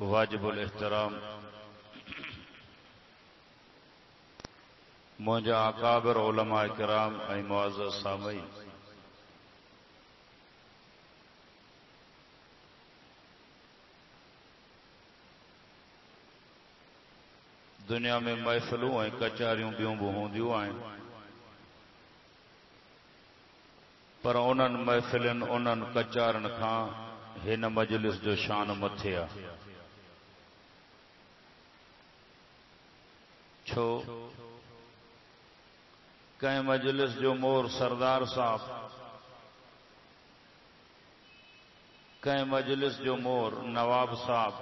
वाजिब एहतराम। मुंहिंजा अकाबिर उलमा कराम ऐं मुआज़ सामई। दुनिया में महफ़िलूं ऐं कचहरियूं ॿियूं बि हूंदियूं आहिनि पर उन्हनि महफ़िलनि उन्हनि कचारनि खां हिन मजलिस जो शान मथे आहे छो। कंहिं मजलिस जो मोर सरदार साहब। कंहिं मजलिस जो मोर नवाब साहब।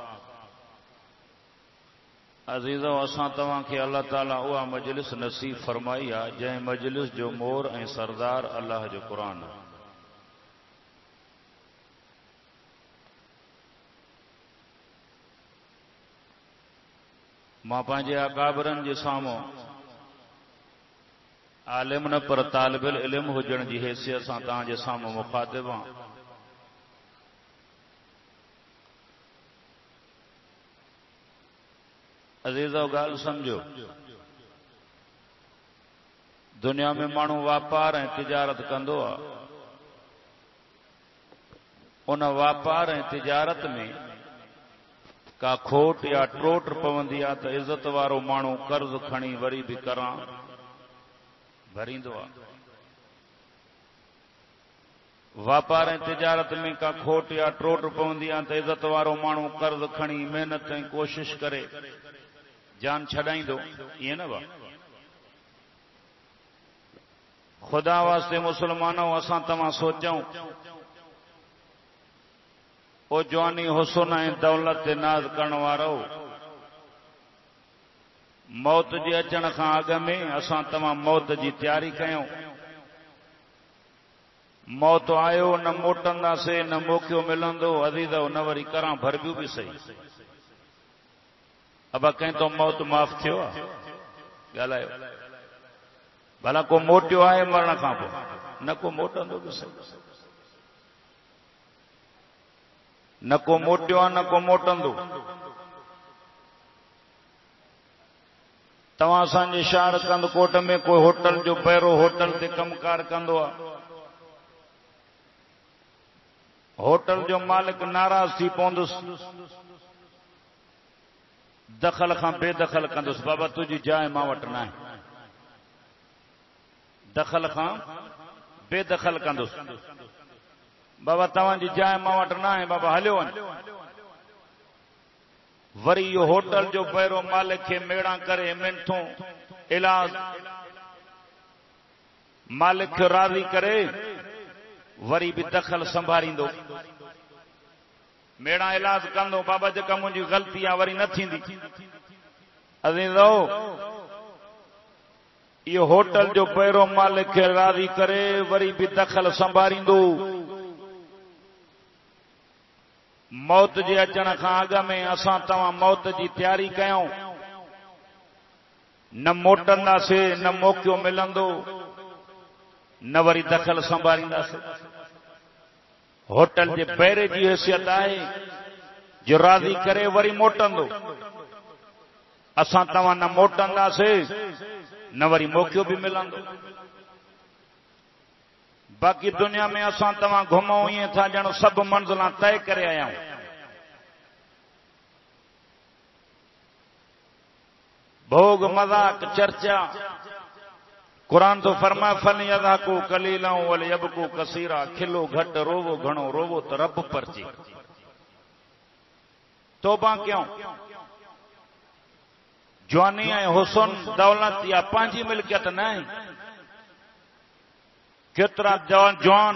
अज़ीज़ो, असां तव्हांखे अलाह ताला उहा मजलिस नसीब फरमाई आहे जंहिं मजलिस जो मोर ऐं सरदार अलाह जो क़ुर आहे माँ पंहिंजे जे साम्हूं आलिम न पर तालिबिल इल्मु हुजण जी हैसियत सां तव्हांजे साम्हूं मुखातिब आहियाँ अज़ीज़ो ॻाल्हि सम्झो। दुनिया में माण्हू वापार तिजारत कंदो वापार तिजारत में का खोट या ट्रोट पवंदी आहे त इज़त वारो माण्हू कर्ज़ खणी वरी बि करां। भरींदो आहे वापार तिजारत में का खोट या ट्रोट पवंदी आहे त इज़त वारो माण्हू कर्ज़ खणी महिनत कोशिश करे। जान छॾाईंदो। ईअं न ख़ुदा वास्ते मुस्लमानो, असां तव्हां सोचूं ओ जवानी हुसन ऐं दौलत ते नाज़ करण वारो। मौत जे अचण खां अॻु में असां तव्हां मौत जी तयारी कयूं। मौत आयो, न मोटंदासीं, न मौक़ो मिलंदो अदीद न वरी करां भरबियूं बि सही। अब कंहिं तो मौत माफ़ थियो आहे ॻाल्हायो। भला को मोटियो आहे मरण खां पोइ, न को मोटंदो बि सही। न को मोटियो आहे न को मोटंदो। तव्हां शहर कंदकोट में कोई होटल जो पहिरियों होटल ते कमकार कंदो होटल जो मालिक नाराज़ थी पवंदुसि। दख़ल खां बेदख़ल कंदुसि। बाबा तुंहिंजी जाइ माँ वटि न दख़ल खां बेदख़ल कंदुसि। बाबा, तव्हांजी जाइ माँ वटि न आहे, बाबा वञ। वरी इहो होटल जो पहिरियों मालिक खे मेड़ा करे मिनथूं इलाज। मालिक खे राज़ी करे, वरी बि दख़ल संभालींदो मेड़ा इलाज कंदो, बाबा, जेका मुंहिंजी ग़लती आहे, वरी न इहो होटल जो पहिरियों मालिक खे राज़ी करे, वरी बि दख़ल संभालींदो मौत जे अचण खां अॻु में असां तव्हां मौत जी तयारी कयूं। न मोटंदासीं, न मौक़ो मिलंदो। न वरी दख़ल संभालींदासीं होटल जे पहिरें जी हैसियत आहे, जो राज़ी करे वरी मोटंदो। असां तव्हां न मोटंदासीं, न वरी मौक़ो बि मिलंदो। बाक़ी दुनिया में असां तव्हां घुमूं, ईअं था ॼण सभु मंज़िलां तय करे आया आहियूं। भोग, मज़ाक, चर्चा। क़ुर तो फरमा फल अदा को कलीलाऊं वल यबको कसीरा, खिलो घटि, रोवो घणो, रोवो त रब परचे तोबा क्यों? जवानी ऐं हुसन दौलत या पंहिंजी मिल्कियत न आहे। केतिरा जवान जवान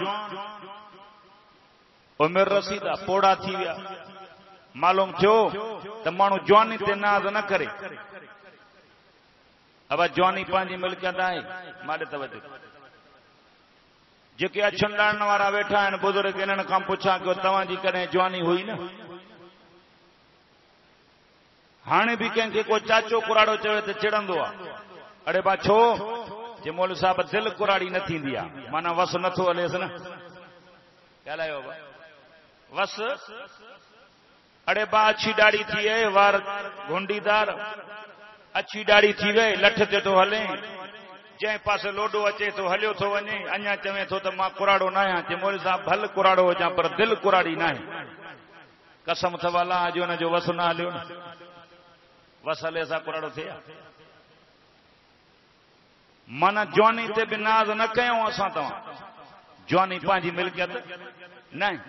उमिरि रसीदा पोड़ा थी विया। मालूम थियो त माण्हू जवानी ते नाज़ न करे। अब जवानी पंहिंजी मिल्कियत आहे, माॾे तवजो जेके अछनि ॾाणनि वारा वेठा आहिनि, बुज़ुर्ग, इन्हनि खां पुछां कयो, तव्हांजी कॾहिं जवानी हुई न? हाणे बि कंहिंखे को चाचो कुराड़ो चवे त चिड़ंदो आहे। अड़े बा छो? जे मोल साहिब दिलि कुराड़ी न थींदी आहे माना वस नथो हलेसि न। ॻाल्हायो वस? अड़े बा, अछी ॾाढ़ी थी आहे वार घुंडीदार। अछी ॾाढ़ी थी वई, लठ ते थो हले। जंहिं पासे लोडो अचे थो, हलियो थो वञे। अञा चवे थो त माँ कुराड़ो न आहियाँ। चए मोल साहिब भल कुराड़ो हुजां, पर दिलि कुराड़ी न कसम अथव अलाह जो हुनजो वस न हलियो न। वस हले सां कुराड़ो थिए। माना जवानी ते बि नाज़ न कयूं असां तव्हां जवानी पंहिंजी मिल्कियत। न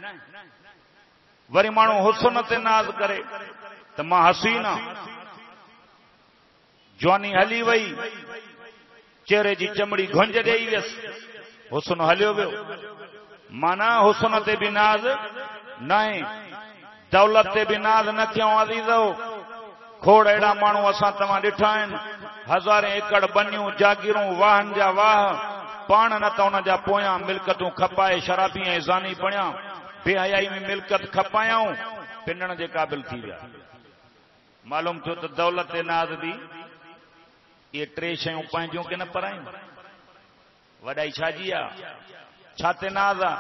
वरी माण्हू हुसन ते नाज़ करे, त माँ हसीन जवानी हली वई। चेहरे जी चमड़ी घुंज ॾेई वियसि। हुसन हलियो वियो। माना हुसन ते बि नाज़ न दौलत ते बि नाज़ न कयूं अज़ीज़ो खोड़ अहिड़ा माण्हू असां तव्हां ॾिठा हज़ारे एकड़ बनियूं, जागीरूं, वाहन जा वाह। पाण न त हुन जा पोयां मिल्कतूं खपाए, शराबी ऐं ज़ानी बणिया। बेहयाई में मिल्कत खपायूं पिनण जे क़ाबिल थी विया। मालूम थियो त दौलत नाज़ बि इहे टे शयूं पंहिंजूं की न परायूं। वॾाई छाजी आहे नाज़ आहे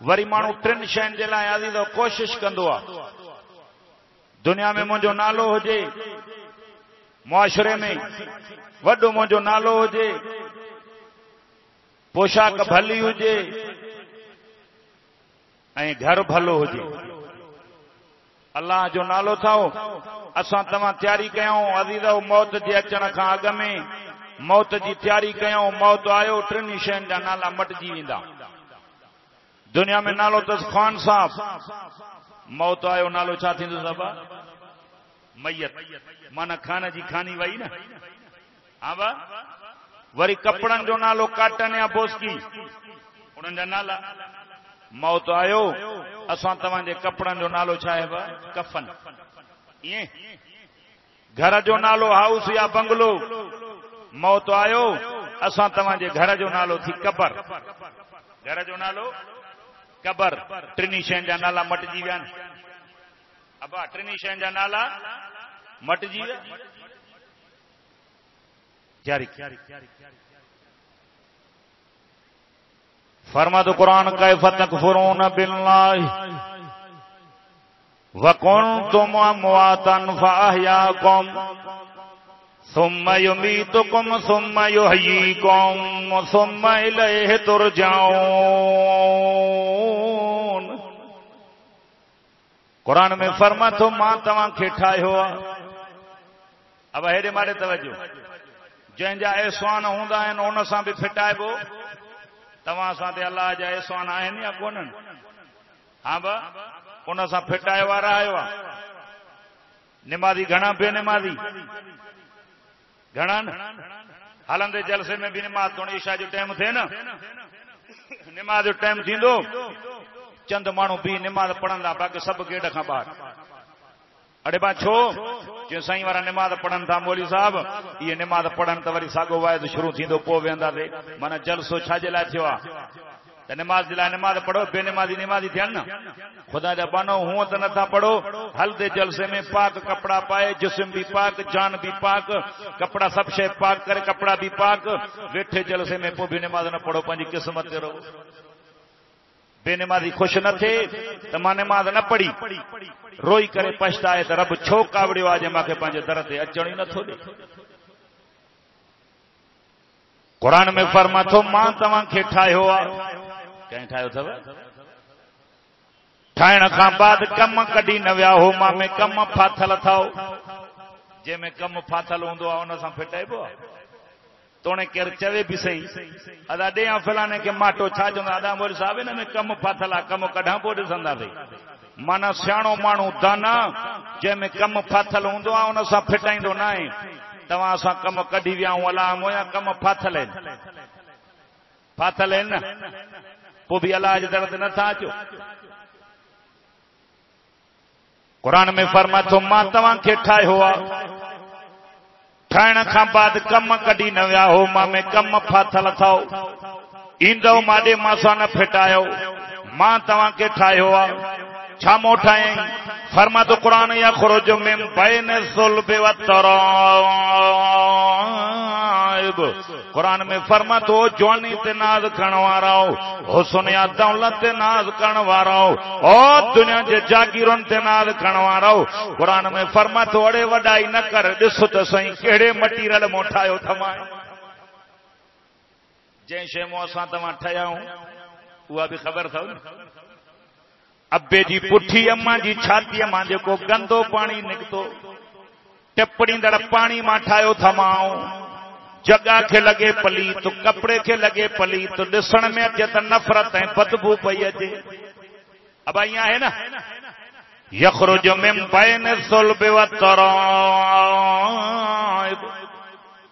वरी माण्हू टिनि शयुनि जे लाइ आज़ी त कोशिशि कंदो दुनिया में मुंहिंजो नालो हुजे मुआशरे में वॾो मुंहिंजो नालो हुजे, पोशाक भली हुजे, ऐं घर भलो हुजे। अलाह जो नालो थाओ असां तव्हां तयारी कयूं अज़ीज़ मौत जे अचण खां अॻु में, मौत जी तयारी कयूं मौत आयो, टिनि शयुनि जा नाला मटिजी वेंदा। दुनिया में नालो अथसि ख़ान साहब। मौत आयो, नालो छा थींदो सभा मैयत माना खान जी खानी वही ना। हा बा। वरी कपड़न जो नालो काटन या बोस्की। उन्हनि जा नाला। मौत आयो। असां तव्हांजे कपड़नि जो नालो छा आहे बा? कफन। ईअं घर जो नालो हाउस या बंगलो। मौत आयो। असां तव्हांजे घर जो नालो थी कबर। घर जो नालो कबर। टिनी शयुनि जा नाला मटिजी विया आहिनि अब अठनी शयुनि जा नाला। मटिजी विया जारी। तो क़ुरान का फतक फुरून बिल्लाह। वकुन तुम मुआतन फाहया कौम। सुम तो कुम सुम हई कौम सुम इलेह तुर जाओ क़ुर में फरमा थो माँ तव्हांखे ठाहियो आहे अब हेॾे मारे तवजो जंहिंजा एहसान हूंदा आहिनि, उन सां बि फिटाइबो। तव्हां सां ते अलाह जा या कोन्हनि हा बा, उन सां फिटाए वारा आयो आहे निमाज़ी घणा बेनिमाज़ी घणा न? हलंदे जलसे में बि निमाज़ थोरी ईशा जो टाइम थिए न? निमाज़ टाइम थींदो? चंद माण्हू बि निमाज़ पढ़ंदा बाक़ी सभु गेट खां ॿाहिरि अड़े बा छो? जो साईं वारा निमाज़ पढ़नि था, मोली साहब, इहे निमाज़ पढ़नि त वरी साॻो वाइदो शुरू थींदो, पोइ वेंदासीं माना जलसो छाजे निमाज़ लाइ निमाज़ पढ़ो, बेनिमाज़ी निमाज़ी थियनि न? ख़ुदा जा बानो, हूअं त नथा पढ़ो हलदे जलसे में पाक, कपड़ा पाए, जिस्म बि पाक, जान बि पाक, कपड़ा सभु शइ पाक करे, कपड़ा बि पाक, वेठे जलसे में पोइ निमाज़ न पढ़ो, पंहिंजी क़िस्मत रहो। बेनिमाज़ी ख़ुशि न थिए त माँ निमाज़ न पढ़ी। रोई करे पछताए त रब छो कावड़ियो आहे जे मूंखे दर ते अचण ई नथो ॾे। क़ुर में फरमा, थो माँ तव्हांखे ठाहियो आहे कंहिं ठाहियो अथव ठाहिण खां बाद कम कढी न विया हो, माँ में कम फाथल अथव जंहिंमें कम फाथल हूंदो आहे हुन सां फिटाइबो तोणे केरु चवे बि सही। अदा ॾे फलाणे खे माटो छा चवंदा अदा मोरी साहिब हिन में कमु फाथल आहे कमु कढां पोइ ॾिसंदासीं माना सियाणो माण्हू दाना जंहिंमें कमु फाथल हूंदो आहे हुन सां फिटाईंदो न आहे तव्हां असां कमु कढी विया आहियूं अलाह मोया कमु फाथल आहिनि फाथल आहिनि न? पोइ बि अलाह जे दर ते अचो। क़ुर में फरमा थो माँ तव्हांखे ठाहियो आहे ठाहिण खां बाद कम कढी न विया हो, माँ कम फाथल अथव ईंदव माॾे माँ न फिटायो। माँ तव्हांखे ठाहियो आहे छा मो फरमा तो क़ुर या ख़ुरुज में, बैन सुल्ब व तराइब क़ुर में फरमा तो जवानी ते नाज़ करण वारा हुसन या दौलत ते नाज़ करण वारा दुनिया जे जागीरुनि ते नाज़ करण वारा क़ुर में फरमा तो अड़े वॾाई न कर, ॾिस त सही कहिड़े मटीरियल मो ठाहियो थमा। जंहिं शइ माँ असां तव्हां ठहिया आहियूं उहा ख़बर अथव अबे जी पुठी अम्मा जी छातीअ माँ जेको गंदो पाणी निकितो, टिपड़ींदड़ पाणी माँ ठाहियो थमाऊं जॻह खे लॻे पलीत, कपिड़े खे लॻे पलीत, ॾिसण में अचे त नफ़रत ऐं बदबू पई अचे। अब ईअं आहे न? यखरुज में बैन सुल्ब व तराइब।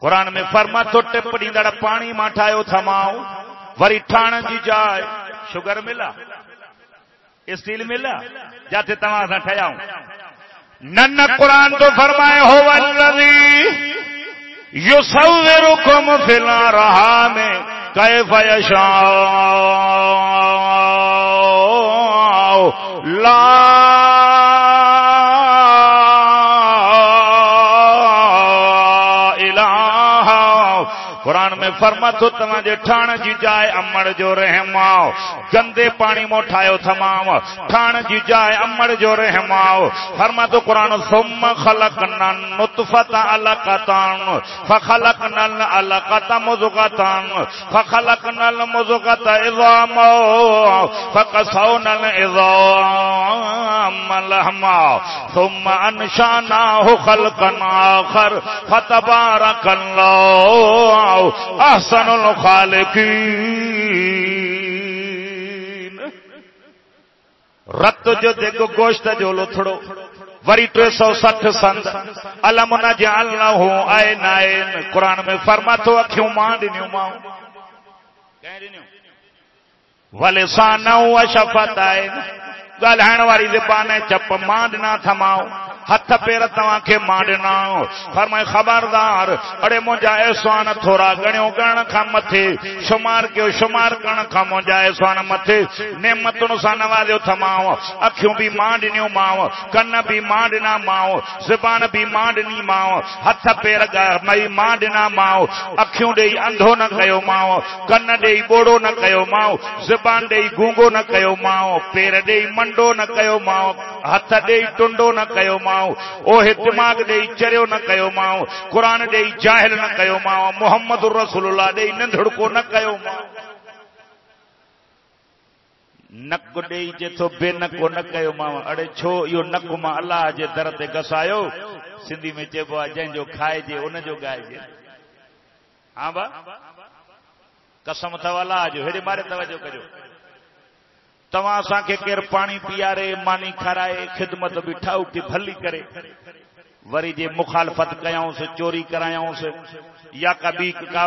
क़ुर में फरमा थो टिपड़ींदड़ पाणी माँ ठाहियो थमाऊं, वरी ठाण जी जाइ। शुगर मिला? स्टील मिला? जिते तव्हां सां ठहिया न न क़ुर तो फरमाए हो वल्लज़ी युसव्विरुकुम फिला रहा में कै यशा ला क़ुर में फरमा थो तव्हांजे ठाण जी जाइ अमड़ जो रहमाओ गंदे पाणी मो ठाहियो थमाव ठाण जी जाइ अमड़ जो रहमाओ फरमा थो क़ुर सुम ख़लक नुतफत अलकतान। फखलक नल अलकत मुज़ुकतान फखलक नल नल इज़ाम लहमा सुम अनशानाहु खलकन आखर। फतबारकल्लाह अहसनुल खालिकीन रत जो जेको गोश्त जो लुथड़ो, वरी टे सौ सठ संत अलम न जाल न हो आए न आइन क़ुर में फरमा थो अखियूं माँ ॾिनियूं माँ। कंहिं ॾिनियूं न शफ़त आहिनि ॻाल्हाइण वारी ज़बान चप माँ ॾिना थमाऊं हथ पेर तव्हांखे माँ ॾिना फरमाए ख़बरदार, अड़े मुंहिंजा अहसान थोरा गणियो करण खां मथे, शुमार कयो, शुमार करण खां मुंहिंजा अहसान मथे। नेमतुनि सां नवाज़ियो थमांव, अखियूं बि माँ ॾिनियूं मांव, कन बि माँ ॾिना मांव, ज़बान बि माँ ॾिनी मांव, हथ पेर मई माँ ॾिना मांव, अखियूं ॾेई अंधो न कयो मांव, कन ॾेई ॿोड़ो न कयो मांव, ज़बान ॾेई गूंगो न कयो मांव, पेर ॾेई मंडो न कयो मांव। हथ ॾेई टुंडो न कयो मांव, ओहे दिमाग़ ॾेई चरियो न कयो माँ क़ुर ॾेई जाहिल न कयो माँ मोहम्मद रसूल ॾेई नंढड़को न कयो माँ नक ॾेई जे थो बेनको न कयो माँ अड़े छो इहो नक माँ अलाह जे दर ते घसायो सिंधी में चइबो आहे जंहिंजो खाइजे उनजो ॻाइजे हा बा? कसम अथव अलाह जो, हेॾे मारे तवजो कजो। तव्हां असांखे केरु पाणी पीआरे, मानी खाराए, ख़िदमत बि ठाऊ की भली करे। वरी जे मुखालफ़त कयूंसि चोरी करायूंसि या का ॿी का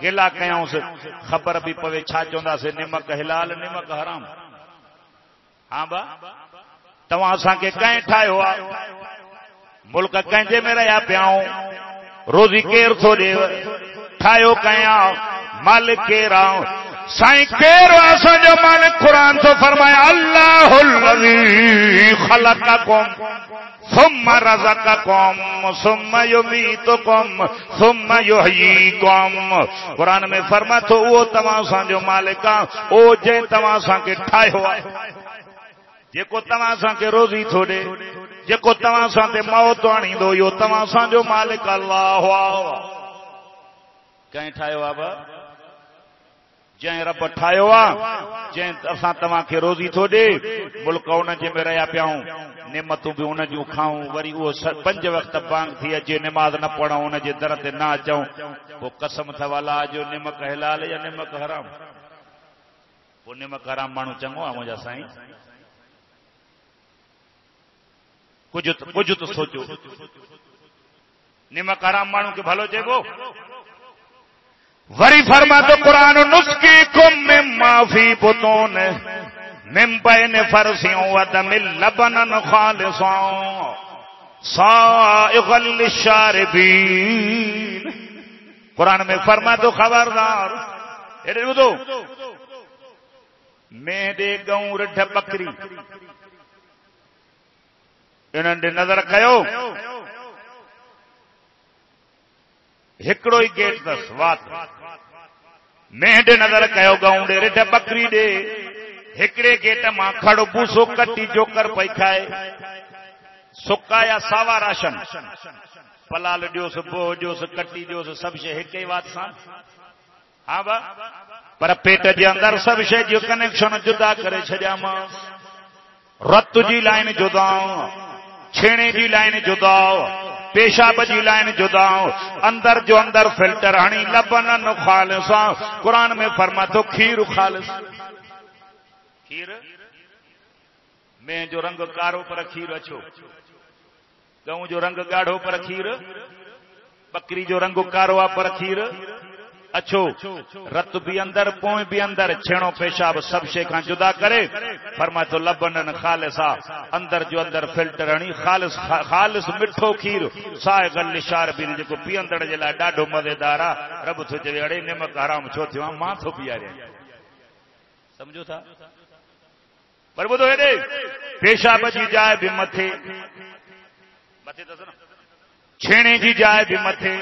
गिला कयूंसि ख़बर बि पवे, छा चवंदासीं, निमक हिलाल, निमक हराम। हा बा? तव्हां असांखे कंहिं ठाहियो आहे मुल्क कंहिंजे में रहिया पिया रोज़ी केरु थो ॾेव ठाहियो कयां? मालिक केरु आहे? साईं केरु आहे असांजो मन क़ुर थो तो फरमाए अलाह ख़लक कोम सुम रज़क कोम सुम युमीत कोम सुम युही कोम। क़ुर में फरमा तो थो उहो तव्हां असांजो मालिक आहे उहो जंहिं तव्हां असांखे ठाहियो आहे जेको तव्हां असांखे रोज़ी थो ॾे जेको तव्हां असां ते मौत आणींदो इहो तव्हां असांजो मालिक अलाह आहे कंहिं ठाहियो आहे जंहिं रब ठाहियो आहे जंहिं असां तव्हांखे रोज़ी थो ॾे, मुल्क उनजे में रहिया पिया निमतूं बि उन जूं खाऊं, वरी उहो पंज वक़्त बांग थी अचे, निमाज़ न पढ़ूं उनजे दर ते न अचूं पोइ कसम अथव अलाह जो निमक हिलाल या निमक हराम? पोइ निमक हराम माण्हू चङो आहे मुंहिंजा साईं। कुझु कुझु त सोचो। निमक हराम माण्हू खे भलो चइबो? वरी फरमा तो कुरान नुस्की कुम में माफ़ी पुतोन मिम बैन फरसियों वदमिल लबनन खालिसों। साइगल लिशारिबीन। कुरान में फरमा तो खबरदार हेॾे ॿुधो मेंढे गऊं रिढ बकरी। इन्हनि नज़र कयो। हिकिड़ो ई गेट अथसि वात मेंढ नज़र कयो गऊं ॾे रिढ बकरी ॾे हिकिड़े गेट माँ खड़ बूसो कटी जोकर पई खाए। सुका या सावा राशन। पलाल ॾियोसि बोह ॾियोसि कटी ॾियोसि सभु शइ हिक वात सां। हा बा। पर पेट जे अंदरि सभु शइ जो कनेक्शन जुदा करे छॾियामांसि रत जी लाइन जुदा छेणे जी लाइन जुदा पेशाब जी लाइन जुदा अंदर जो अंदर फ़िल्टर हणी लबन खालिस। कुरान में फरमा तो खीर खालिस। खीर? में जो रंग कारो पर खीर अछो गऊ जो रंग गाढ़ो पर खीर? बकरी जो रंग कारो पर खीर? अछो। रत बि अंदर पोइ बि अंदर, छेणो पेशाब सब शे खां जुदा करे। फरमा थो लबननि ख़ालिस, अंदर जो अंदर फ़िल्टर हणी, ख़ालिस ख़ालिस मिठो खीर साए गल निशार बि जेको पीअंदड़ जे लाइ ॾाढो मज़ेदार आहे रब थो चवे, अड़े निमक हराम छो थियो? आहे माँ थो पीआरियाँ। सम्झो था? पर ॿुधो हेॾे, पेशाब जी जाइ बि मथे। मथे छेणे जी जाइ बि मथे।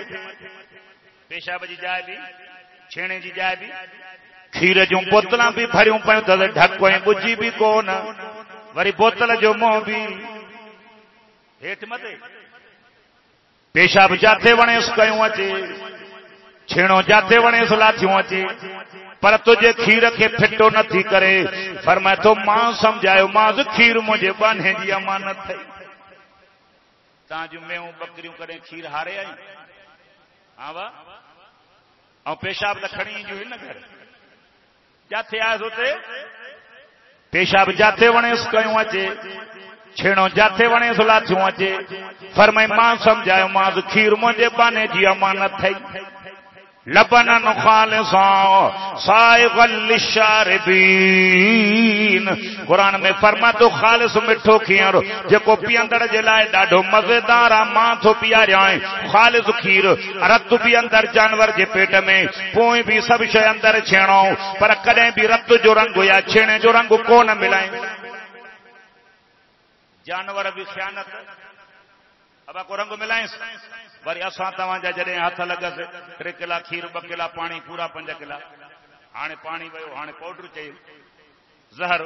पेशाब जी जाइ बि छेणे जी जाइ बि खीर जूं बोतलां बि भरियूं पियूं अथसि ढक ऐं ॿुझी बि कोन। वरी बोतल जो मुंहुं बि हेठि मथे। पेशाब जाथे वणेसि कयूं अचे, छेणो जाथे वणेसि लाथियूं अचे। पर तुंहिंजे खीर खे फिटो नथी करे। फरमाए थो माँ सम्झायो माँ खीर मुंहिंजे बाने जी अमानत थई। तव्हां जूं मेहूं बकरियूं खीर हारे आई? हा वा? ऐं पेशाब त खणी ईंदियूं हिन घर। जाथे आयसि हुते पेशाब जाथे वणेसि कयूं अचे, छेणो जाथे वणेसि लाथियूं अचे। फरमाई, माँ सम्झायो, माँ खीर मुंहिंजे बाने जी अमानत थई। लबनन खालिसां, साइगल में फरमा तो खालिस मिठो खीर, जेको पीअंदड़ जे लाइ ॾाढो मज़ेदार आहे माँ थो पीआरियाँ। खालिस खीर रत बि अंदरि, जानवर जे पेट में। पोइ बि सभु शइ अंदरि छेणो, पर कॾहिं बि रत जो रंग या छेणे जो रंग कोन मिलाए। जानवर बि ख़यानत अब को रंग मिलाएसि वरी असां तव्हांजा जॾहिं हथ लॻसि, टे किला खीर, ॿ किला पाणी, पूरा पंज किला। हाणे पाणी वियो, हाणे पाउडर चई ज़हर।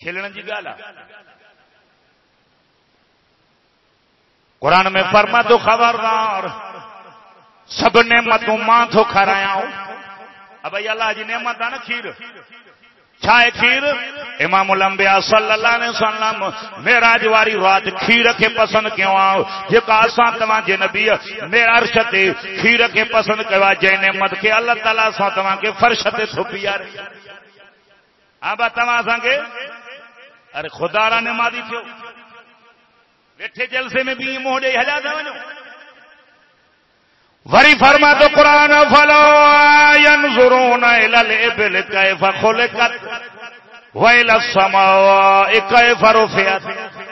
खिलण जी ॻाल्हि आहे। क़ुर में फरमा थो ख़बरदार, सभु नेमतूं माँ थो खारायां भई अलाह जी नेमत आहे न खीर। छा आहे खीर। इमाम सल्लल्लाहु अलैहि वसल्लम, मेराज वारी रात खीर खे पसंदि कयो आहे जेका असां तव्हांजे नबी मेरार्श ते खीर खे पसंदि कयो आहे, जंहिं नेमत खे अलाह ताला असां तव्हांखे फर्श ते थोपी आहे। हा बा, तव्हां असांखे? अरे, ख़ुदा निमादी थियो। वेठे जलसे में बि मुंहुं ॾेई हलिया था वञो। वरी फरमा तो कुरान फलो यनजुरून इलल इबिल कैफ समावाए कैफ रुफियत।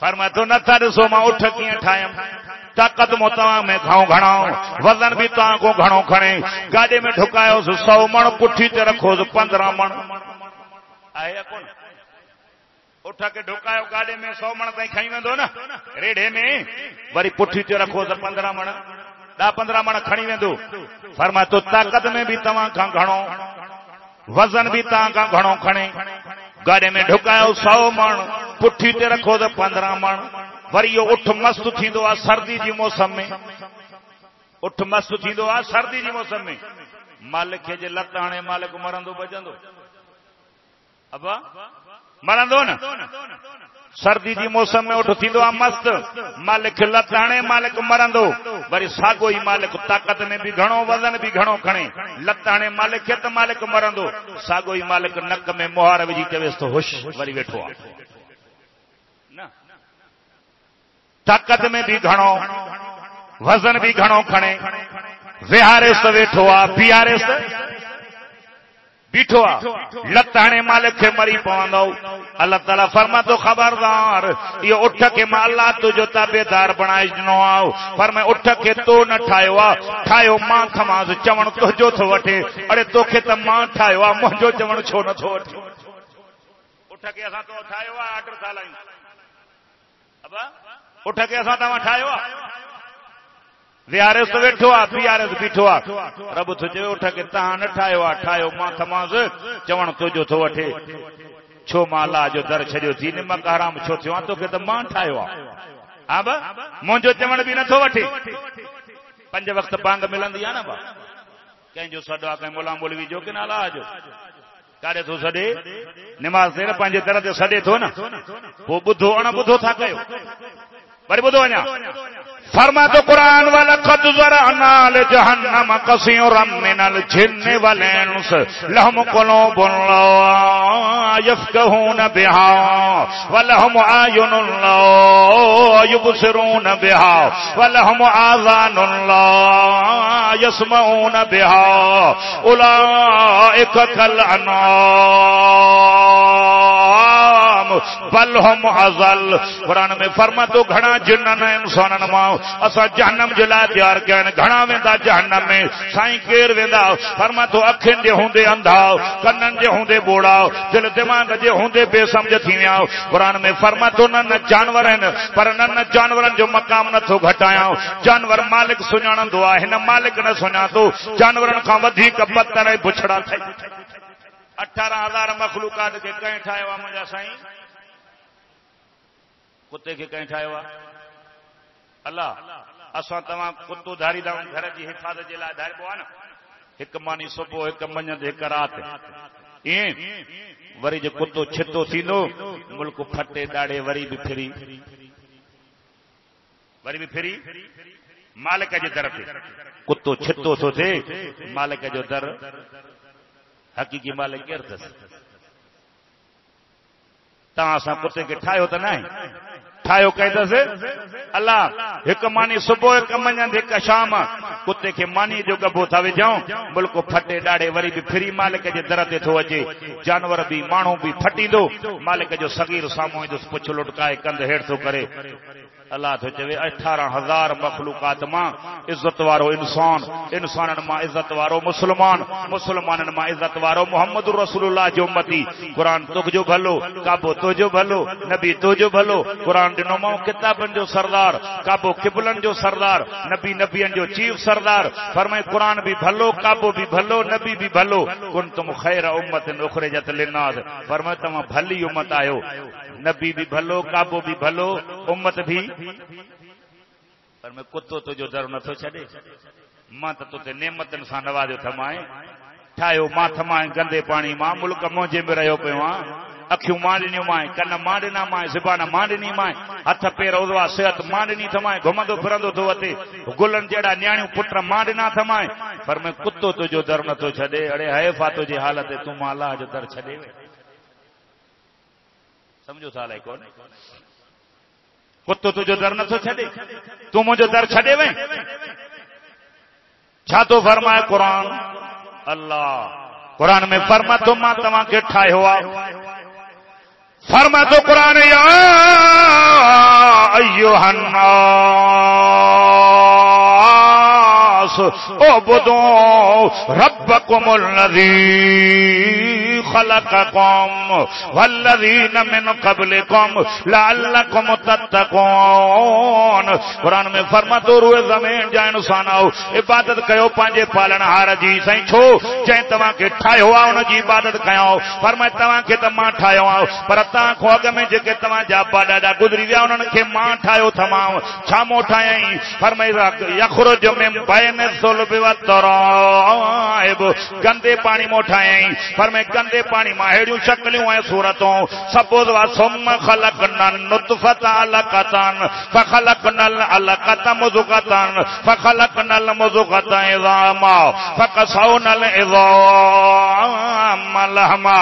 फरमा तो नथा ॾिसो माँ उठ कीअं ठाहियमि? ताक़त मूं तव्हां में खाऊं घणो वज़न बि तव्हां को घणो खणे। गाॾे में ढुकायोसि, सौ मण पुठी ते रखोसि, पंद्रहं मण। आहे कोन? उठ खे ढुकायो, गाॾे में सौ मण ताईं खणी वेंदो न? रेढ़े में। वरी पुठी ते रखोसि, पंद्रहं मण। ॾह पंद्रहं मण खणी वेंदो। फरमा तो ताक़त में बि तव्हां खां घणो, वज़न बि तव्हां खां घणो खणे। गाॾे में ढुकायो सौ मण, पुठी ते रखो त पंद्रहं मण। वरी इहो उठ मस्त थींदो आहे सर्दी जी मौसम में। उठ मस्त थींदो आहे सर्दी जी मौसम में। मालिक खे जे लत हाणे मालिक मरंदो बचंदो अबा मरंदो न? सर्दी जी मौसम में उठ थींदो आहे मस्त। मालिक लत हाणे मालिक मरंदो। वरी साॻो ई मालिक ताक़त में बि घणो, वज़न बि घणो खणे। लत हाणे मालिक खे मालिक मरंदो। साॻो ई मालिक नक में मुहार विझी चवेसि थो, हुश, वरी वेठो ताक़त में बि घणो, वज़न बि घणो खणे। विहारेसि वेठो आहे बीहारेसि बीठो आहे लत हाणे मालिक खे मरी पवंदो। अलाह ताला फरमा तो ख़बरदार इहो उठ खे माँ अलाह तुंहिंजो ताबेदार बणाए ॾिनो आहे पर मैं उठ खे तो न ठाहियो आहे ठाहियो माँ थमांसि चवणु तुंहिंजो थो वठे। अड़े तोखे त माँ ठाहियो आहे मुंहिंजो चवणु छो नथो वठे। उठ खे असां तो ठाहियो आहे ऑर्डर था लायूं उठ खे असां तव्हां ठाहियो आहे विहारेसि त वेठो आहे बीहारेसि बीठो आहे रब चवे उठ खे तव्हां न ठाहियो आहे ठाहियो माँ थमांसि चवणु तुंहिंजो थो वठे। छो माँ अलाह जो दर छॾियो थी निमक हराम छो थियो? आहे तोखे त माँ ठाहियो आहे हा बा, मुंहिंजो चवण बि नथो वठे। पंज वक़्त पांग मिलंदी आहे न बा। कंहिंजो सॾु आहे कंहिं मुला मोलवी जो की न अलाह जो? काॾे थो सॾे? निमाज़ ते न, पंहिंजे दर ते सॾे थो न। पोइ ॿुधो अण ॿुधो था कयो। वरी ॿुधो फरमा तो कुरान वाला कद जराना ले जहन्नम कसीरम मिनल जिन्न वल लहम कुलूबुन ला यफकहून बिहा वलहम आयुनुन ला युबसिरून बिहा वलहम आज़ानुन ला यस्मऊन बिहा, उलाइक कल अनाम बल हम अज़ल। कुरान में फरमा तो घणा जिन्नन इंसानन माँ। असां जहनम जे लाइ तयारु कया आहिनि घणा वेंदा जहनम में। साईं केरु वेंदा? फरमा तो अखियुनि जे हूंदे अंधा कननि जे हूंदे ॿोड़ा दिल दिमाग़ जे हूंदे बेसमझ थी विया क़ुर में फरमा तो न न जानवर आहिनि पर न न जानवरनि जो मक़ाम नथो घटायां जानवर मालिक सुञाणंदो आहे, हिन मालिक न सुञातो जानवरनि खां वधीक बदतर ऐं बुछड़ा अठारह हज़ार मखलूकात खे कंहिं ठाहियो आहे कुते खे कंहिं ठाहियो आहे? अलाह असां तव्हां कुतो धारींदा आहियूं घर जी हिफ़ाज़त जे लाइ धारिबो आहे न। हिकु मानी सुबुह, हिकु मंझंदि, हिकु राति। ईअं वरी जो कुतो छितो थींदो, मुल्क फटे ॾाढे वरी बि फिरी। वरी बि फिरी? मालिक जे दर ते। कुतो छितो थो थिए, मालिक जो दर, हक़ीक़ी मालिक केरु अथसि? तव्हां असां कुते खे ठाहियो त न ठाहियो कईंदसि अलाह हिकु मानी सुबुह, हिकु मंझंदि हिकु शाम कुते खे मानी जो गबो था विझूं मुल्क फटे ॾाढे, वरी बि फ्री मालिक जे दर ते थो अचे। जानवर बि, माण्हू बि फटींदो, मालिक जो सगीर साम्हूं ईंदुसि, पुछ लुटकाए कंध हेठि थो करे। अलाह थो चवे, अठारह हज़ार मखलूकात माँ इज़त वारो इंसान, इंसाननि माँ इज़त वारो मुस्लमान, मुस्लमाननि माँ इज़त वारो मोहम्मद रसूलुल्लाह जो उम्मती। क़ुर तुंहिंजो भलो, काबो तुंहिंजो भलो, नबी तुंहिंजो भलो क़ुर ॾिनो किताबनि जो सरदार, काबो किबलनि जो सरदार, नबी नबियनि जो चीफ सरदार, फरमाए क़ुर बि भलो, काबो बि भलो, नबी बि भलो। कुन तुम ख़ैर उम्मत उखरेजत लिनास फरमाए तव्हां भली उम्मत आहियो नबी भी भलो, काबो भी भलो, उम्मत भी। पर मैं कुत्तो तुंहिंजो दर नथो छॾे। माँ त तोते नेमतनि सां नवाज़ियो थमाए। ठाहियो माँ थमाए गंदे पाणी माँ, मुल्क मुंहिंजे में रहियो पियो आहियाँ अखियूं माँ ॾिनियूं माए, कन माँ ॾिना माए, ज़बान माँ माए, हथ पेर उदवा सिहत माँ ॾिनी थमाए घुमंदो फिरंदो थो अचे गुलनि जहिड़ा न्याणियूं पुट माँ ॾिना थमाए पर मैं कुत्तो तुंहिंजो दर नथो छॾे, अड़े हए फातो जी हालत, तूं माँ अलाह जो दर छॾे समझो है कौन? कुत्तो तुझो दर नथो छॾे, तूं मुंहिंजो दर छॾे वएँ छा थो फरमाए क़ुर अल्लाह। क़ुर में फरमा थो माँ तव्हांखे ठाहियो आहे फरमा थो क़ुर या अयो ओ ॿुधो रब कुमुल नदी खलककुम वल्लज़ीन मिन क़ब्लिकुम लअल्लकुम तत्तकून कुरान में फरमातो रुए ज़मीन जा इंसानो इबादत कयो पंहिंजे पालनहार जी साईं छो चई तव्हांखे ठाहियो आहे उन जी इबादत कयो फरमाए तव्हांखे त माँ ठाहियो आहे पर तव्हां खां अॻु में जेके तव्हां जा पा ॾाढा गुज़री विया उन्हनि खे माँ ठाहियो थमांव छा मूं ठाहियईं फरमाई यखरुज में बैन सुल्ब गंदे पाणी मूं ठाहियईं फरमाए गंदे गंदे पानी मां अहिड़ियूं शक्लियूं ऐं सूरतूं सबूत सुम ख़लक नुतफ़त अलकतन फखलकनल अलकत मुज़ुकतन फखलकनल मुज़ुकत इज़ामा फकसौनल इज़ाम लहमा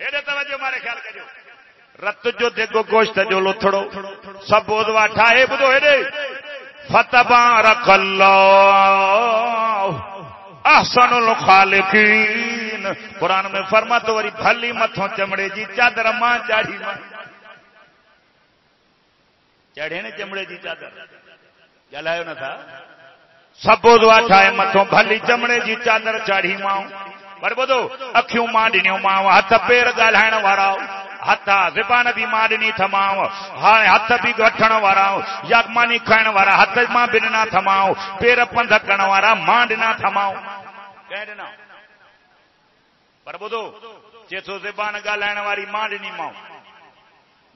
हेॾे तवजो मारे ख़्याल कजो रत जो देगो गोश्त जो लुथड़ो। सब उदवा ठाहे ॿुधो हेॾे फतबारक अहसनुल खालिकीन क़ुरान में फरमा तो वरी भली मथों चमड़े जी, चादर माँ चाढ़ी माँ। चढ़े न चमड़े जी चादर। ॻाल्हायो नथा सभु दुआ ठाहे मथों भली चमड़े जी, चादर चाढ़ी माँ। पर ॿुधो अखियूं माँ ॾिनियूं माँ, हथ पेर ॻाल्हाइण वारा हथ ज़बान बि माँ ॾिनी थमांव हाणे हथ बि वठण वारा यागमानी खाइण वारा हथ माँ बि ॾिना थमांव पेर पंध करण वारा माँ ॾिना थमांव कंहिं ॾिना पर ॿुधो चए थो ज़बान ॻाल्हाइण वारी माँ ॾिनी माँ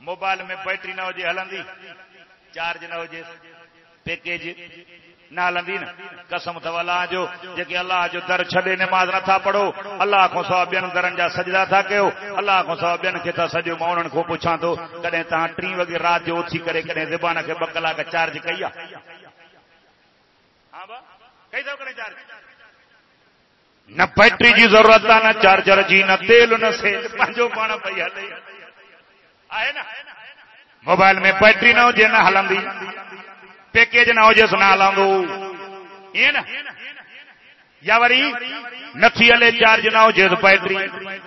मोबाइल में बैटरी न हुजे हलंदी, चार्ज न हुजे, पैकेज। न हलंदी न। कसम अथव अलाह जो जेके अलाह जो दर छॾे निमाज़ नथा पढ़ो अलाह खां सवाइ ॿियनि दरनि जा सजदा था कयो अलाह खां सवाइ ॿियनि खे था सॼो माँ उन्हनि खां पुछां थो कॾहिं तव्हां टीं वॻे राति जो उथी करे कॾहिं ज़बान खे ॿ कलाक चार्ज कई आहे? न बैटरी जी ज़रूरत आहे न चार्जर जी न तेल न सेल पंहिंजो पाण पई हले। आहे न? मोबाइल में बैटरी न हुजे न हलंदी। पैकेज ना हुजेसि न हलंदो ईअं न या वरी नथी हले चार्ज न हुजेसि बैटरी,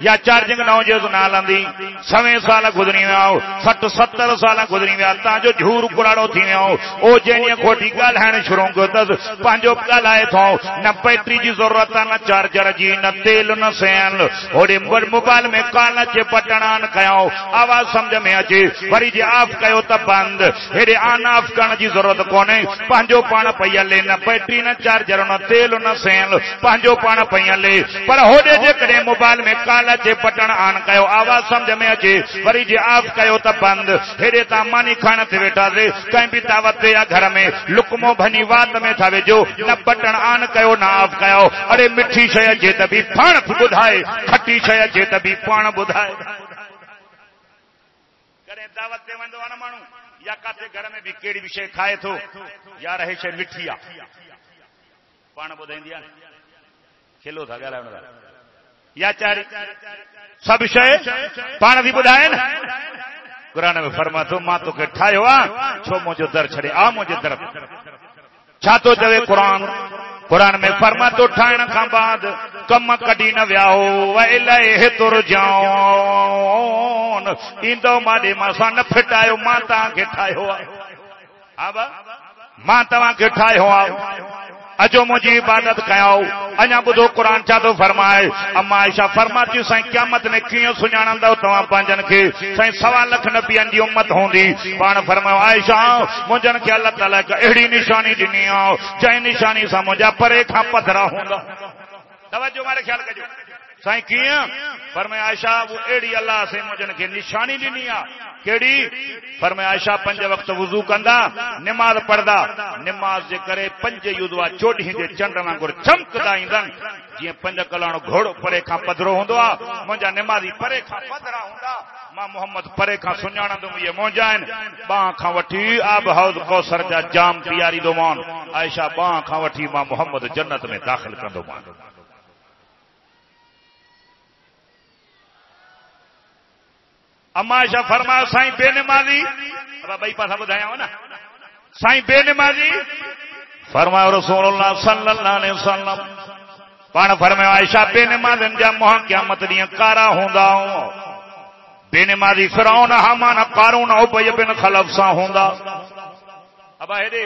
या चार्जिंग न हुजेसि न हलंदी सवे साल गुज़री विया सठि सतरि साल गुज़री विया तव्हांजो झूर कुड़ाड़ो थी वियो ओ जंहिं खोटी ॻाल्हाइण शुरू कयो अथसि पंहिंजो ॻाल्हाए थो, न बैटरी जी ज़रूरत आहे न चार्जर जी, न तेल, न सेल होॾे मोबाइल में कान अचे बटण ऑन कयो आवाज़ सम्झ में अचे वरी जे ऑफ़ कयो त बंदि। हेॾे ऑन ऑफ़ करण जी ज़रूरत कोन्हे पंहिंजो पाण पई हले, न बैटरी, न चार्जर, न तेल, न सेल पंहिंजो पाण पई हले पर होॾे जेकॾहिं मोबाइल में काल अचे बटण ऑन कयो, आवाज़ सम्झ में अचे, वरी जे ऑफ़ कयो त बंदि। हेॾे तव्हां मानी खाइण ते वेठासीं कंहिं बि दावत ते या घर में लुकमो भनी वात में था वेझो, न बटण ऑन कयो, न ऑफ़ कयो। अड़े मिठी शइ अचे त बि पाण ॿुधाए, खटी शइ अचे त बि पाण ॿुधाए। कॾहिं दावत ते वेंदो आहे न या काथे घर में भी कहिड़ी बि खाए थो यार हे शइ मिठी आहे। पाण ॿुधाईंदी आहे खिलो था ॻाल्हाइण था या चारी सभु शइ पाण बि ॿुधाए न क़ुर में फरमा थो माँ तोखे ठाहियो आहे छो मुंहिंजो दर छॾे आ मुंहिंजे दर। छा थो चवे क़ुर क़ुर में फरमा थो ठाहिण खां बाद कम कढी न वियाहो तुर जाओ ईंदो माॾे माँ सां न फिटायो, माँ तव्हांखे ठाहियो आहे हा माँ तव्हांखे ठाहियो आहे अचो मुझी इबादत कयाओ। अञा ॿुधो क़ुर छा थो फरमाए? अमा आयशा फरमा थियूं साईं क़यामत में कीअं सुञाणंदव तव्हां पंहिंजनि खे? साईं, सवा लख नबियनि जी उमत हूंदी। पाण फरमायो, आयशा मुंहिंजनि खे अलाह ताला हिकु अहिड़ी निशानी ॾिनी आहे जंहिं निशानी सां परे खां पधरा हूंदा। तवजो मारे ख़्यालु कजो। साईं, कीअं? फरमाया आयशा, वो अहिड़ी अलाह से मुंहिंजनि खे निशानी ॾिनी आहे कहिड़ी फरमाया आयशा पंज वक़्त वज़ू कंदा, निमाज़ पढ़ंदा। निमाज़ जे करे पंज युदवा चोॾहीं जे चंड वांगुरु चमकदा ईंदनि। जीअं पंज कलाण घोड़ो परे खां पधरो हूंदो आहे मुंहिंजा निमाज़ी परे खां पधरा हूंदा। माँ मोहम्मद परे खां सुञाणंदुमि, इहे मौजा आहिनि। ॿाह खां वठी आब हौद कौसर जा जाम पीआरींदोमान आयशा ॿाह खां वठी माँ मोहम्मद जन्नत में दाख़िल कंदोमान अमाशा फरमायो साईं बेनिमाज़ी। ॿई पासा ॿुधायांव न? साईं बेनिमाज़ी। फरमायो अलैहि वसल्लम। पाण फरमायो आयशा बेनिमाज़नि जा मुंहं क़यामत ॾींहं कारा हूंदा बेनिमाज़ी फिरौन हामान कारून उबय बिन खलफ सां हूंदा। अब हेॾे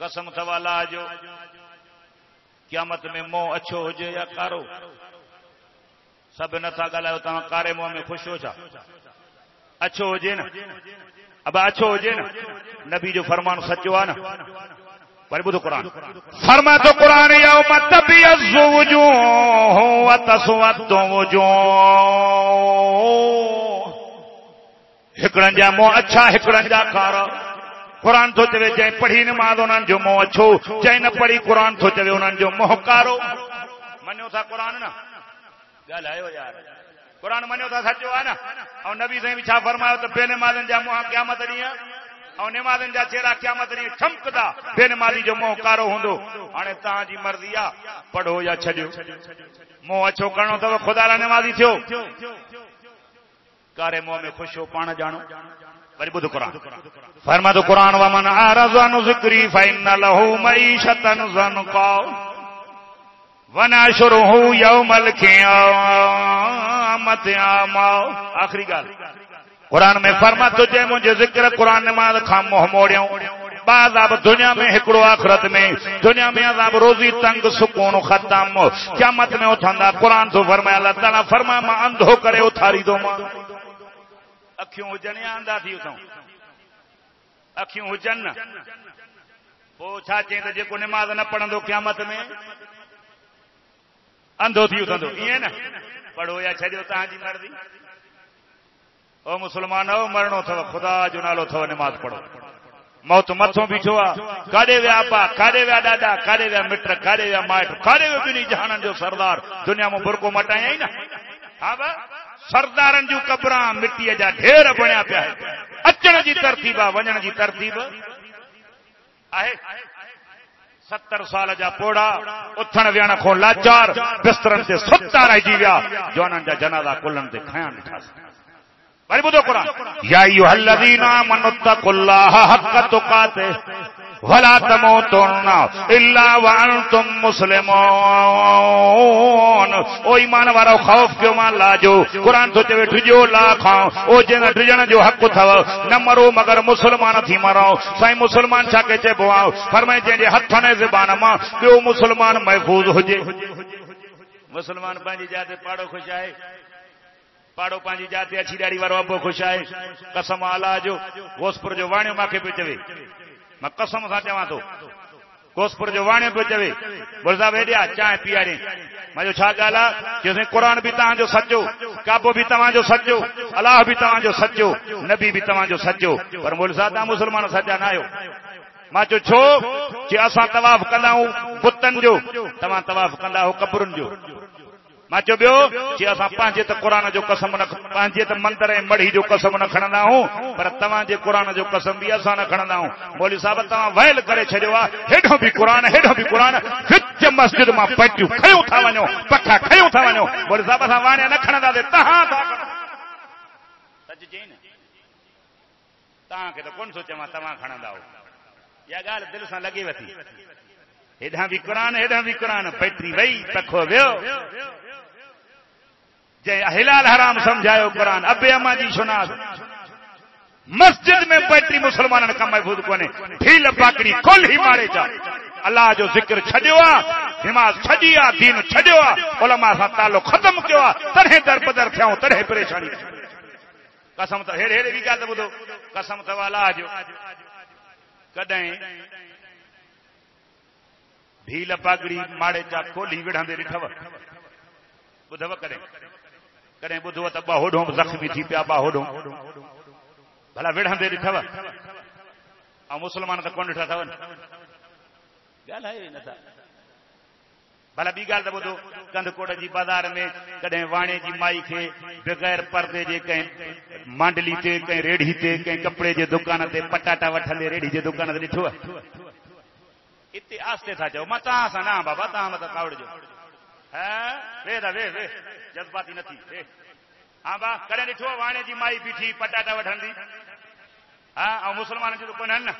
कसम अलाह जो क़यामत में मोह अछो हुजे या कारो? सभु नथा ॻाल्हायो, तव्हां कारे मुंहं में ख़ुशि हो छा? अछो हुजे न। अब अछो हुजे न। नबी जो फरमान सचो आहे न। वरी ॿुधो क़ुर फरमा तो क़ुर हिकिड़नि जा मुंहं अछा, हिकिड़नि जा कारा क़ुर थो चवे, जंहिं पढ़ी नमाज़ उन्हनि जो मुंहुं अछो। जंहिं न पढ़ी क़ुर थो चवे, उन्हनि जो मुंहुं कारो। मञो था क़ुर न। ॻाल्हायो यार। क़ुर मञो था सचो आहे न? ऐं नबी साईं बि छा फरमायो त बेनिमाज़नि जा मुंहं क़यामत ॾींहं ऐं निमाज़नि जा चेहरा क़यामत ॾींहं छमकदा बेनिमाज़ी जो मुंहुं कारो हूंदो, हाणे तव्हांजी मर्ज़ी आहे पढ़ो या छॾियो। मुंहुं अछो करणो अथव ख़ुदा लाइ निमाज़ी थियो। कारे मुंहं में ख़ुशि हो, पाण ॼाणो। वरी ॿुध क़ुर फरमादो क़ुर वमन आरज़ अन ज़िक्री फइन लहू मईशतन ज़नका वना शुरू हूँ, यौमल क़यामत आमाओ आख़िरी ॻाल्हि क़ुर में फरमा तुंहिंजे मुंहिंजे ज़िक्र क़ुर नमाज़ खां मुंहुं मोड़ियऊं बाज़ाब दुनिया में हिकिड़ो आख़िरत में, दुनिया में अज़ाब रोज़ी तंग, सुकून, ख़तम। क़यामत में उथंदा क़ुर थो फरमाए अलाह ताला फरमाए माँ अंधो करे उथारींदोमांव अखियूं हुजनि या अंधा थी उथूं। अखियूं हुजनि पोइ छा चई त जेको निमाज़ न पढ़ंदो क़यामत में? अंधो थी उथंदो ईअं न, पढ़ो या छॾियो तव्हांजी मर्ज़ी ओ मुस्लमान हो मरणो अथव ख़ुदा जो नालो अथव निमाज़ पढ़ो। मौत मथो बीठो आहे काॾे विया पा काॾे विया ॾाॾा काॾे विया मिट काॾे विया माइट काॾे वियो ॿिन्ही जहाननि जो सरदार। दुनिया माँ बुरको मटायई न। हा बा? सरदारनि जूं कबरां मिटीअ जा ढेर बणिया पिया अचण जी तरतीब आहे वञण जी तरतीब। आहे? सतर साल जा पोड़ा, उथण विहण खो लाचार, बिस्तरनि ते सुता रहिजी विया जवाननि जा जनाज़ा कुलनि ते खयां ॾिठासीं वरी ॿुधो क़ुर या इहो हल्लदीना मनुतकुल्लाह हक़ तुकाते। वला तमूतुन इल्ला वअनतुम मुस्लिमून ओ ईमान वारो ख़ौफ कयो माँ लाजो क़ुर थो चवे ढिजो ला खां ओ जिन ढिजण जो हक़ अथव न मरो मगर मुस्लमान थी मरो साईं मुस्लमान छा के चइबो आहे फरमाए जंहिंजे हथ ने ज़बान माँ ॿियो मुस्लमान महफ़ूज़ हुजे मुस्लमान पंहिंजी जात पाड़ो ख़ुशि आहे पाड़ो पंहिंजी जाते अची ॾाढी वारो अबो ख़ुशि आहे कसम अलाह जो गोसपुर जो वाणियो मूंखे पियो चवे कसम सां चवां थो गोसपुर जो वाणियो पियो चवे बोल साहिब हेॾे चांहि पीआरे माँ छा ॻाल्हि आहे चयोसीं क़ुर बि तव्हांजो सचो, काबो बि तव्हांजो सचो, अलाह बि तव्हांजो सचो, नबी बि तव्हांजो सचो। पर मोल साहिब तव्हां मुस्लमान सचा न आहियो। माँ चयो, छो? चयो असां तवाफ़ कंदा आहियूं बुतनि जो, तव्हां तवाफ़ कंदा आहियो कबरुनि जो। माँ चयो ॿियो चई असां पंहिंजे जो कसम न पंहिंजे त मढ़ी जो कसम न खणंदा आहियूं पर तव्हांजे क़ुर जो कसम बि असां न खणंदा आहियूं मौली साहिब, तव्हां वयल करे छॾियो आहे हेॾो बि क़ुर विच मस्जिद माँ पटियूं खयूं था वञो पखा खयूं था वञो। मौली साहिब, असां वाणिया न खणंदासीं तव्हां तव्हांखे त कोन सोचियो माँ तव्हां खणंदा इहा ॻाल्हि दिलि जंहिं हिलाल हराम सम्झायो क़ुर अबे अमा जी सुनास मस्जिद में पैतरी मुस्लमाननि कम महफ़ूज़ कोन्हे ढील पाकड़ी कुल ई मारे चा अलाह जो ज़िक्र छॾियो आहे दिमाग़ छॾी आहे दीन छॾियो आहे उलमा सां तालो ख़तम कयो आहे तॾहिं दर बदर थियूं तॾहिं परेशानी। कसम त हेड़े हेड़े बि ॻाल्हि त ॿुधो। कसम अथव अलाह जो कॾहिं भील पागड़ी माड़े चा खोली विढ़ंदे ॾिठव? कॾहिं ॿुधो त ॿ होॾो ज़ख़्मी थी पिया ॿ होॾो भला विढ़ंदे ॾिठव? ऐं मुस्लमान त कोन ॾिठा अथव ॻाल्हायो नथा। भला ॿी ॻाल्हि त ॿुधो कंदकोट जी बाज़ार में कॾहिं वाणे जी माई खे बग़ैर परदे जे कंहिं मांडली ते कंहिं रेड़ी ते कंहिं कपिड़े जे दुकान ते पटाटा वठंदे रेड़ी जे दुकान ते ॾिठो हिते आस्ते था चओ। माँ तव्हां सां न बाबा तव्हां मथां कावड़िजो जज़्बाती नथी वे। हा बा कॾहिं ॾिठो वाणे जी माई बीठी पटाटा वठंदी हा ऐं मुस्लमान जो कोन आहिनि न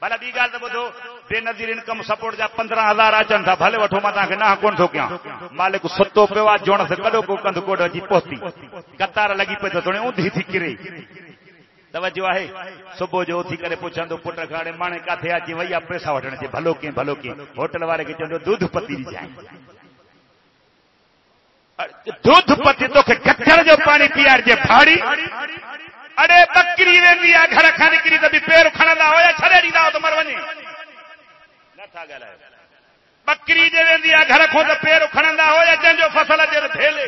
भले ॿी ॻाल्हि त ॿुधो, बेनज़ीर इनकम सपोर्ट जा पंद्रहं हज़ार अचनि था। भले वठो, माँ तव्हांखे न कोन थो कयां। मालिक सुतो पियो आहे, जोण से कॾो को कंध कोड अची पहुती कतार लॻी पई त थोरी ऊंधी थी किरे। तवजो आहे, सुबुह जो उथी करे पुछंदो, पुट खाणे, माणे किथे अची वई आहे पैसा वठण अचे भलो कीअं भलो कीअं होटल वारे खे चवंदो, दूध पती ॾिजांइ दूध पती तोखे कचर जो पाणी पीआरिजे फाड़ी अड़े बकरी वेंदी आहे घर खां निकिरी त बि पेर खणंदा हुया छॾे ॾींदा त मर वञे नथा ॻाल्हायो बकरी जे वेंदी आहे घर खां त पेर खणंदा हुया जंहिंजो फ़सल त थेले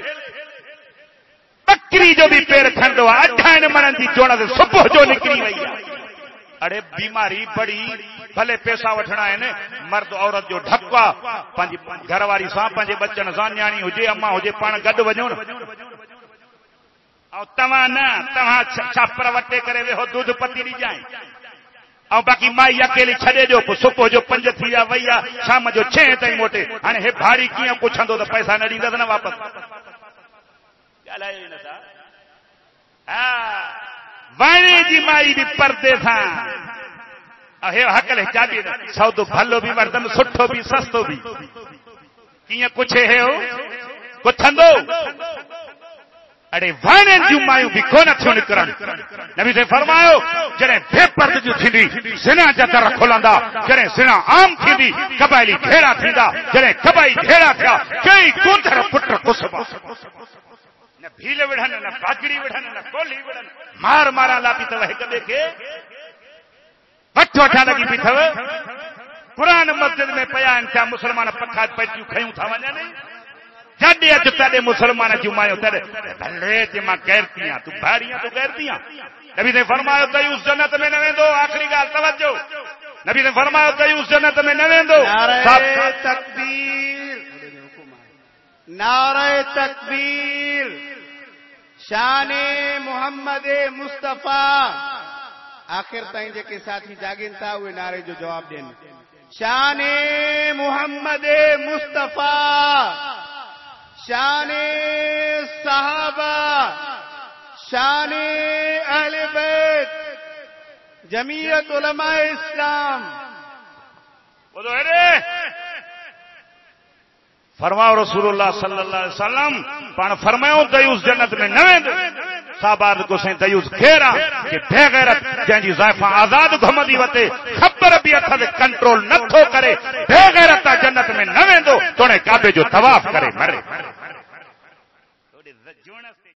बकरी जो बि पेर खणंदो आहे अठाइण मणनि जी चोण ते सुबुह जो निकिरी वई आहे अड़े बीमारी बड़ी। भले पैसा वठणा आहिनि, मर्द औरत जो ढक आहे घरवारी सां, पंहिंजे बचनि न्याणी हुजे, अम्मा हुजे, पाण गॾु वञो। न छापर वटे करे वेहो, दूध पती ॾिजांइ। ऐं बाक़ी माई अकेली पोइ सुबुह जो पंज थी आहे शाम जो छह ताईं मोटे। हाणे हे भाड़ी कीअं पुछंदो त पैसा न ॾींदसि न वापसि। हा, वाणी जी माई बि परदे हे हकल चाबी सौदो भलो बि वरतनि सुठो बि सस्तो बि कीअं कुझु हे कुथंदो अड़े वाणनि जूं मायूं बि कोन थियूं निकिरनि। नबी से फरमायो, जॾहिं बेपर्द जूं थींदी सिना जा दर खुलंदा, जॾहिं सिना आम थींदी, कबाइली घेड़ा थींदा, जॾहिं कबाई घेड़ा थिया कई कुंदर पुट कुसबा न भील विढ़नि, न बाजड़ी विढ़नि, न कोली विढ़नि। मार मारा लापी अथव हिक ॿिए खे। वठ वठा लॻी पई अथव क़ुर मस्जिद में पिया आहिनि छा मुस्लमान पखा पटियूं खयूं था वञनि जॾहिं अच तॾहिं मुस्लमान जूं मायूं तॾहिं भले ते माँ गैरती आहियाँ तूं भाड़ी आहियाँ तूं गैरती आहियाँ नबी ने फरमायो त उस जन्नत में न वेंदो। आख़िरी ॻाल्हि तवजो नबी ने फरमायो त उस जन्नत में न वेंदो। तकबीर। नारे तकबीर। शान मोहम्मद मुस्तफ़ा। आख़िर ताईं जेके साथी जागीनि था, उहे नारे जो जवाबु ॾियनि। शान मोहम्मद मुस्तफ़ा। शान साहबा। शान अहल जमीयत उलमा इस्लाम। ॿुधो हेॾे फरमाओ रसूलुल्लाह सल्लल्लाहु अलैहि फरमायो दयूस जन्नत में न साबाद को साईं दयूस घेरा कि बेगैरत जंहिंजी ज़ाइफ़ा आज़ाद घुमंदी वते ख़बर बि हथ ते कंट्रोल नथो करे बेगैरत जन्नत में न वेंदो, तोड़े काबे जो तवाफ़ करे, मरे।